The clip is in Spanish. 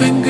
Ven que